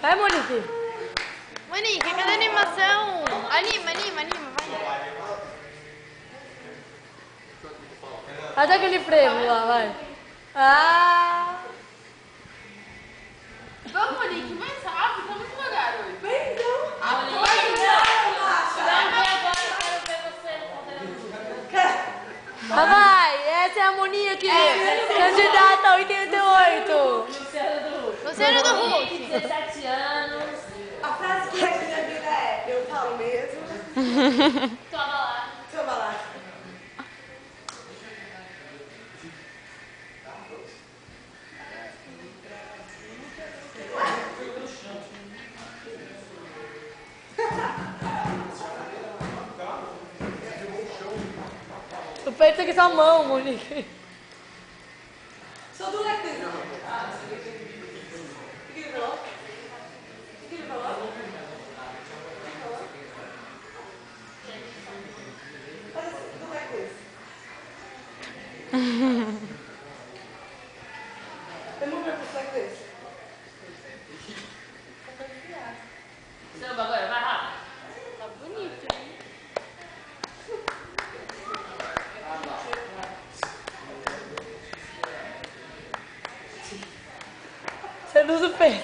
Vai, Monique. Monique, cadê a animação? Anima, anima, anima, vai. Faz aquele frevo lá, vai. Ah! Vamos, Monique, mais Essa é a Monique! Candidata a 88! Luciano do Luciano do Huck. 17 anos. A frase que mais minha vida é eu falo mesmo, Toma lá. toma lá. O peito tem que ser a mão, Monique. So do like this. You give it a look. You give it a look. Faz assim, do like this. Você não usa o peito.